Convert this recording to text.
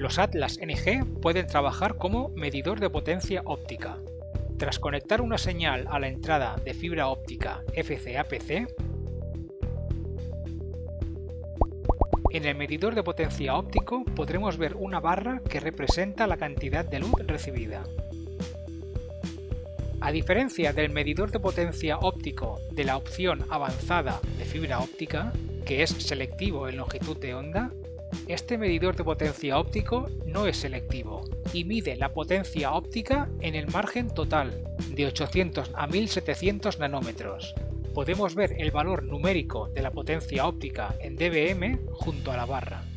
Los Atlas NG pueden trabajar como medidor de potencia óptica. Tras conectar una señal a la entrada de fibra óptica FCAPC, en el medidor de potencia óptico podremos ver una barra que representa la cantidad de luz recibida. A diferencia del medidor de potencia óptico de la opción avanzada de fibra óptica, que es selectivo en longitud de onda, este medidor de potencia óptico no es selectivo y mide la potencia óptica en el margen total de 800 a 1700 nanómetros. Podemos ver el valor numérico de la potencia óptica en dBm junto a la barra.